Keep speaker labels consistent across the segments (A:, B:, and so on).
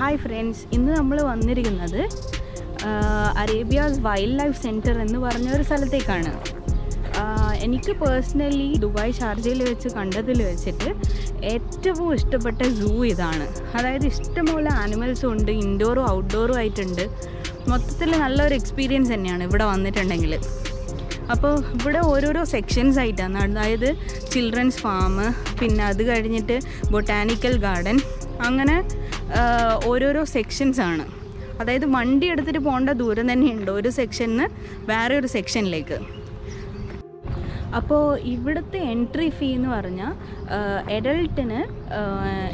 A: Hi friends ഇന്ന് നമ്മൾ വന്നിരിക്കുന്നത് അറേബ്യാസ് വൈൽഡ് ലൈഫ് സെന്റർ എന്ന് പറഞ്ഞ ഒരു സ്ഥലത്തേക്കാണ്. എനിക്ക് പേഴ്സണലി ദുബായ് ഷാർജയിൽ വെച്ച് കണ്ടതിൽ വെച്ചിട്ട് ഏറ്റവും ഇഷ്ടപ്പെട്ട സൂ ഇതാണ്. അതായത് ഇഷ്ടംപോലെ ആനിമൽസും ഉണ്ട് ഇൻഡോറും ഔട്ട്ഡോറും ആയിട്ടുണ്ട്. മൊത്തത്തിൽ നല്ലൊരു എക്സ്പീരിയൻസ് തന്നെയാണ് ഇവിടെ വന്നിട്ടുണ്ടെങ്കിൽ. അപ്പോൾ ഇവിടെ ഓരോരോ സെക്ഷൻസ് ആയിട്ടാണ്. അതായത് ചിൽഡ്രൻസ് ഫാം പിന്നെ അത് കഴിഞ്ഞിട്ട് ബൊട്ടാനിക്കൽ ഗാർഡൻ അങ്ങനെ ഓരോരോ സെക്ഷൻസ് ആണ്. അതായത് വണ്ടി എടുത്തിട്ട് പോകേണ്ട ദൂരം തന്നെയുണ്ട് ഒരു സെക്ഷനിൽ നിന്ന് വേറെ ഒരു സെക്ഷനിലേക്ക് അപ്പോൾ ഇവിടുത്തെ എൻട്രി ഫീ എന്ന് പറഞ്ഞാൽ എഡൾട്ടിന്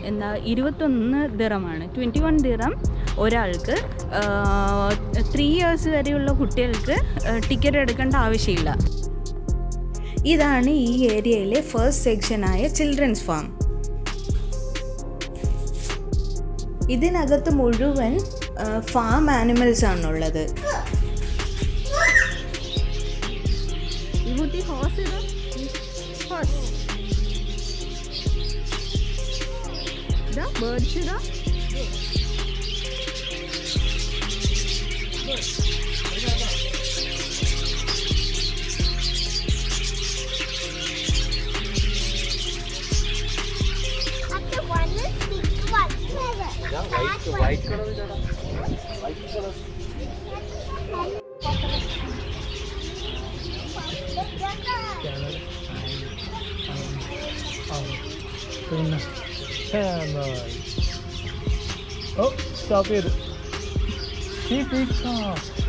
A: എന്താ ഇരുപത്തൊന്ന് ദിറമാണ്. ട്വന്റി വൺ ദിറം ഒരാൾക്ക് ത്രീ ഇയേഴ്സ് വരെയുള്ള കുട്ടികൾക്ക് ടിക്കറ്റ് എടുക്കേണ്ട ആവശ്യമില്ല. ഇതാണ് ഈ ഏരിയയിലെ ഫസ്റ്റ് സെക്ഷനായ ചിൽഡ്രൻസ് ഫാം ഇതിനകത്ത് മുഴുവൻ ഫാം ആനിമൽസ് ആണുള്ളത്. ബേർഡ്സ് ഇതാ
B: After
C: वाइट तो वाइट करो वाइट करो Oh,
A: stop it. Keep it soft.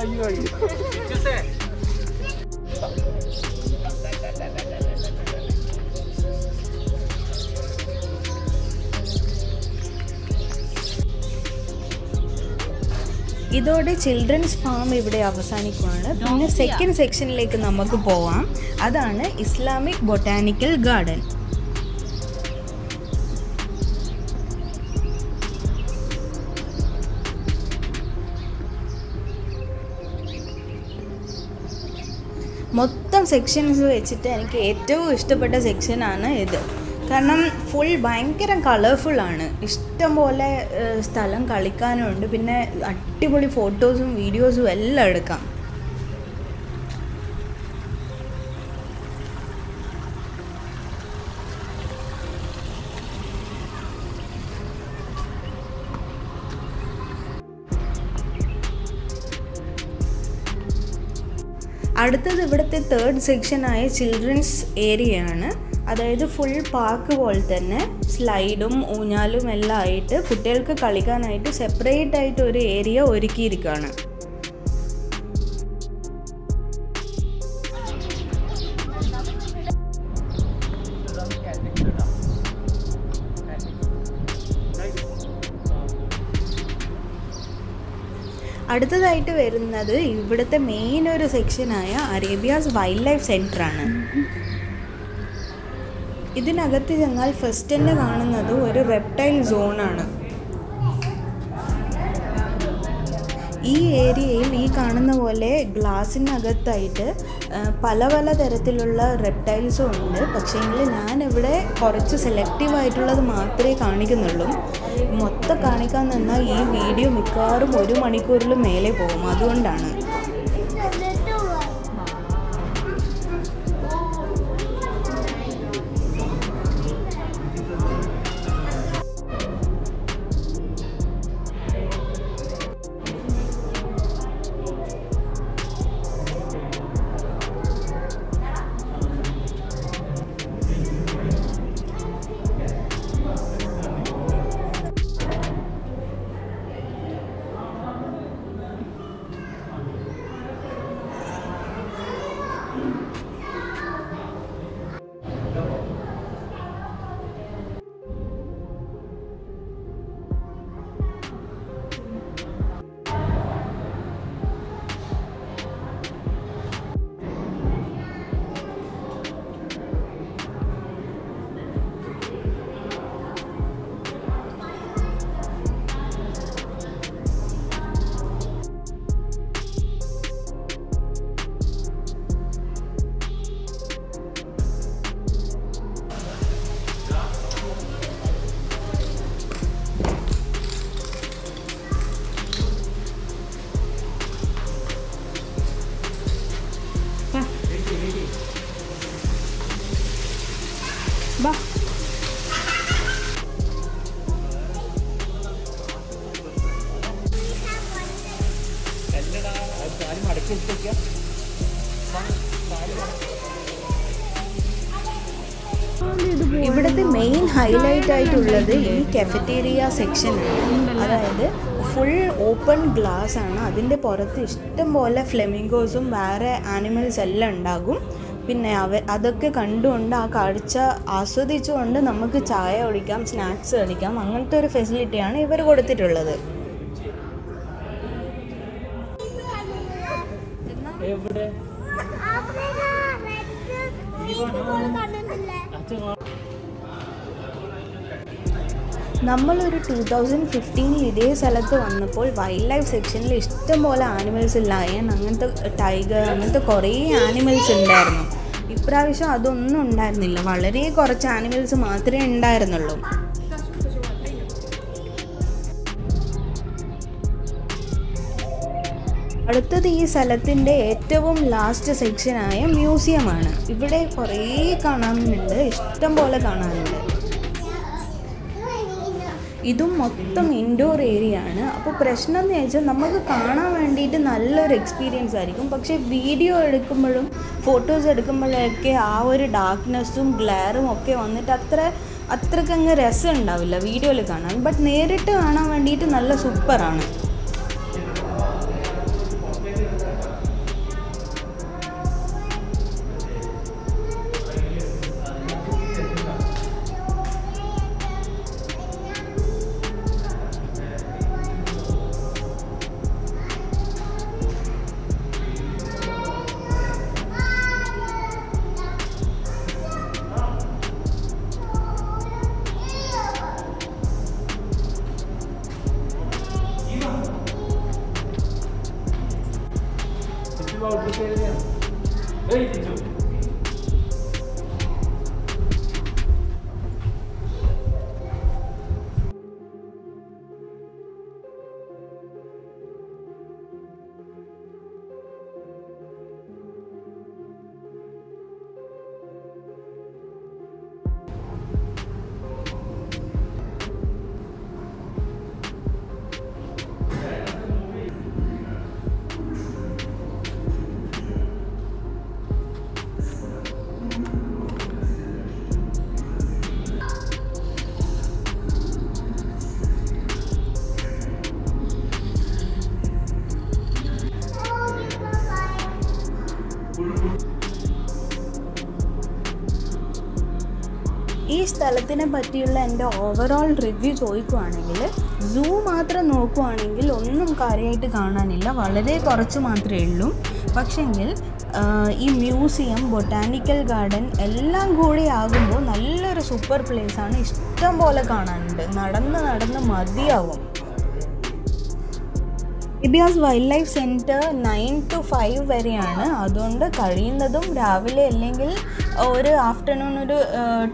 C: അയ്യോ അയ്യോ അയ്യോ അയ്യോ
A: ഇതോടെ ചിൽഡ്രൻസ് ഫാം ഇവിടെ അവസാനിക്കുവാണ്. പിന്നെ സെക്കൻഡ് സെക്ഷനിലേക്ക് നമുക്ക് പോവാം. അതാണ് ഇസ്ലാമിക് ബൊട്ടാനിക്കൽ ഗാർഡൻ മൊത്തം സെക്ഷൻസ് വെച്ചിട്ട് എനിക്ക് ഏറ്റവും ഇഷ്ടപ്പെട്ട സെക്ഷനാണ് ഇത്. കാരണം ഫുൾ ഭയങ്കര കളർഫുള്ളാണ് ഇഷ്ടംപോലെ സ്ഥലം കളിക്കാനുണ്ട്. പിന്നെ അടിപൊളി ഫോട്ടോസും വീഡിയോസും എല്ലാം എടുക്കാം. അടുത്തത് ഇവിടുത്തെ തേർഡ് സെക്ഷനായ ചിൽഡ്രൻസ് ആണ്. അതായത് ഫുൾ പാർക്ക് പോലെ തന്നെ സ്ലൈഡും ഊഞ്ഞാലും എല്ലാം ആയിട്ട് കുട്ടികൾക്ക് കളിക്കാനായിട്ട് സെപ്പറേറ്റ് ആയിട്ട് ഒരു ഏരിയ ഒരുക്കിയിരിക്കുകയാണ്. അടുത്തതായിട്ട് വരുന്നത് ഇവിടുത്തെ മെയിൻ ഒരു സെക്ഷനായ അറേബ്യാസ് വൈൽഡ് ലൈഫ് സെന്റർ ആണ്. ഇതിനകത്ത് ചെന്നാൽ ഫസ്റ്റ് തന്നെ കാണുന്നത് ഒരു റെപ്റ്റൈൽ സോണാണ് ഈ ഏരിയയിൽ ഈ കാണുന്ന പോലെ ഗ്ലാസിനകത്തായിട്ട് ആ, പല പല തരത്തിലുള്ള റെപ്റ്റൈൽസും ഉണ്ട്. പക്ഷേങ്കിൽ ഞാനിവിടെ കുറച്ച് സെലക്റ്റീവ് ആയിട്ടുള്ളത് മാത്രമേ കാണിക്കുന്നുള്ളൂ. മൊത്തം കാണിക്കാൻ നിന്നാൽ ഈ വീഡിയോ മിക്കവാറും ഒരു മണിക്കൂറിൽ മേലെ പോകും. അതുകൊണ്ടാണ്. ഇവിടുത്തെ മെയിൻ ഹൈലൈറ്റ് ആയിട്ടുള്ളത് ഈ കെഫറ്റേറിയ സെക്ഷനാണ് അതായത് ഫുൾ ഓപ്പൺ ഗ്ലാസ് ആണ് അതിന്റെ പുറത്ത് ഇഷ്ടം പോലെ ഫ്ലെമിംഗോസും വേറെ ആനിമൽസ് എല്ലാം ഉണ്ടാകും പിന്നെ അവ അതൊക്കെ കണ്ടുകൊണ്ട് ആ കാഴ്ച ആസ്വദിച്ചുകൊണ്ട് നമുക്ക് ചായ കുടിക്കാം സ്നാക്സ് കഴിക്കാം അങ്ങനത്തെ ഒരു ഫെസിലിറ്റിയാണ് ഇവർ കൊടുത്തിട്ടുള്ളത്
C: എവിടെ
A: നമ്മളൊരു ടു തൗസൻഡ് ഫിഫ്റ്റീനിൽ ഇതേ സ്ഥലത്ത് വന്നപ്പോൾ വൈൽഡ് ലൈഫ് സെക്ഷനിൽ ഇഷ്ടംപോലെ ആനിമൽസ് ലയൺ അങ്ങനത്തെ ടൈഗർ അങ്ങനത്തെ കുറേ ആനിമൽസ് ഉണ്ടായിരുന്നു. ഇപ്രാവശ്യം അതൊന്നും ഉണ്ടായിരുന്നില്ല. വളരെ കുറച്ച് ആനിമൽസ് മാത്രമേ ഉണ്ടായിരുന്നുള്ളൂ. അടുത്തത് ഈ സ്ഥലത്തിന്റെ ഏറ്റവും ലാസ്റ്റ് സെക്ഷനായ മ്യൂസിയമാണ് ഇവിടെ കുറേ കാണാനുണ്ട്. ഇഷ്ടം പോലെ കാണാനുണ്ട്. ഇതും മൊത്തം ഇൻഡോർ ഏരിയ ആണ്. അപ്പോൾ പ്രശ്നം എന്ന് വെച്ചാൽ നമുക്ക് കാണാൻ വേണ്ടിയിട്ട് നല്ലൊരു എക്സ്പീരിയൻസ് ആയിരിക്കും. പക്ഷേ വീഡിയോ എടുക്കുമ്പോഴും ഫോട്ടോസ് എടുക്കുമ്പോഴൊക്കെ ആ ഒരു ഡാർക്ക്നെസ്സും ഗ്ലെയറും ഒക്കെ വന്നിട്ട് അത്ര അത്രക്കങ്ങ് രസം ഉണ്ടാവില്ല വീഡിയോയിൽ കാണാൻ. ബട്ട് നേരിട്ട് കാണാൻ വേണ്ടിയിട്ട് നല്ല സൂപ്പറാണ് ഈ സ്ഥലത്തിനെ പറ്റിയുള്ള എന്റെ ഓവറോൾ റിവ്യൂ ചോദിക്കുവാണെങ്കിൽ സൂ മാത്രം നോക്കുവാണെങ്കിൽ ഒന്നും കാര്യമായിട്ട് കാണാനില്ല. വളരെ കുറച്ച് മാത്രമേ ഉള്ളൂ. പക്ഷെങ്കിൽ ഈ മ്യൂസിയം ബൊട്ടാനിക്കൽ ഗാർഡൻ എല്ലാം കൂടി ആകുമ്പോൾ നല്ലൊരു സൂപ്പർ പ്ലേസ് ആണ്. ഇഷ്ടം പോലെ കാണാനുണ്ട്. നടന്ന് നടന്ന് മതിയാവും. Arabia's wildlife centre nine to five വരെയാണ്. അതുകൊണ്ട് കഴിയുന്നതും രാവിലെ അല്ലെങ്കിൽ ഒരു ആഫ്റ്റർനൂൺ ഒരു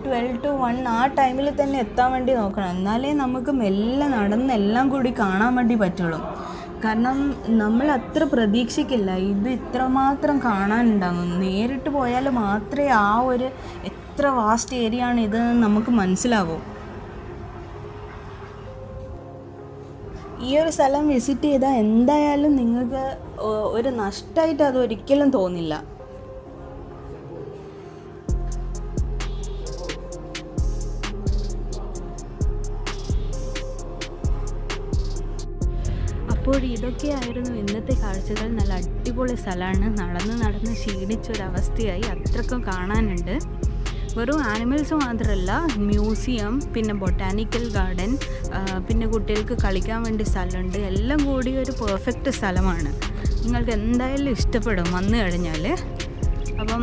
A: ട്വൽവ് ടു വൺ ആ ടൈമിൽ തന്നെ എത്താൻ വേണ്ടി നോക്കണം. എന്നാലേ നമുക്ക് മെല്ലെ നടന്ന് എല്ലാം കൂടി കാണാൻ വേണ്ടി പറ്റുള്ളൂ. കാരണം നമ്മൾ അത്ര പ്രതീക്ഷിക്കില്ല. ഇത് ഇത്രമാത്രം കാണാനുണ്ടാകും നേരിട്ട് പോയാൽ മാത്രമേ ആ ഒരു എത്ര വാസ്റ്റ് ഏരിയ ആണ് ഇത് നമുക്ക് മനസ്സിലാവൂ. ഈ ഒരു സ്ഥലം വിസിറ്റ് ചെയ്താൽ എന്തായാലും നിങ്ങൾക്ക് ഒരു നഷ്ടമായിട്ട് അത് ഒരിക്കലും തോന്നില്ല.
D: അപ്പോൾ ഇതൊക്കെയായിരുന്നു ഇന്നത്തെ കാഴ്ചകൾ. നല്ല അടിപൊളി സ്ഥലമാണ്. നടന്ന് നടന്ന് ക്ഷീണിച്ചൊരവസ്ഥയായി. അത്രക്കും കാണാനുണ്ട്. വെറും ആനിമൽസ് മാത്രമല്ല മ്യൂസിയം പിന്നെ ബൊട്ടാനിക്കൽ ഗാർഡൻ പിന്നെ കുട്ടികൾക്ക് കളിക്കാൻ വേണ്ടി സ്ഥലമുണ്ട്. എല്ലാം കൂടി ഒരു പെർഫെക്റ്റ് സ്ഥലമാണ്. നിങ്ങൾക്ക് എന്തായാലും ഇഷ്ടപ്പെടും വന്നു കഴിഞ്ഞാൽ അപ്പം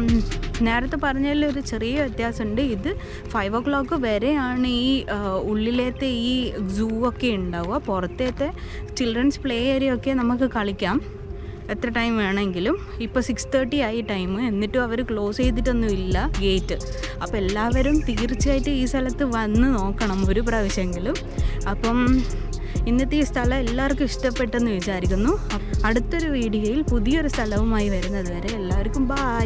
D: നേരത്തെ പറഞ്ഞതിൽ ഒരു ചെറിയ വ്യത്യാസമുണ്ട്. ഇത് ഫൈവ് ഒ ക്ലോക്ക് വരെയാണ് ഈ ഉള്ളിലത്തെ ഈ സൂ ഒക്കെ ഉണ്ടാവുക. പുറത്തേത്തെ ചിൽഡ്രൻസ് പ്ലേ ഏരിയ ഒക്കെ നമുക്ക് കളിക്കാം. എത്ര ടൈം വേണമെങ്കിലും. ഇപ്പോൾ സിക്സ് തേർട്ടി ആയി ടൈം എന്നിട്ടും അവർ ക്ലോസ് ചെയ്തിട്ടൊന്നുമില്ല ഗേറ്റ് അപ്പോൾ എല്ലാവരും തീർച്ചയായിട്ടും ഈ സ്ഥലത്ത് വന്ന് നോക്കണം ഒരു പ്രാവശ്യമെങ്കിലും. അപ്പം ഇന്നത്തെ ഈ സ്ഥലം എല്ലാവർക്കും ഇഷ്ടപ്പെട്ടെന്ന് വിചാരിക്കുന്നു. അടുത്തൊരു വീഡിയോയിൽ പുതിയൊരു സ്ഥലവുമായി വരുന്നത് വരെ എല്ലാവർക്കും ബായ്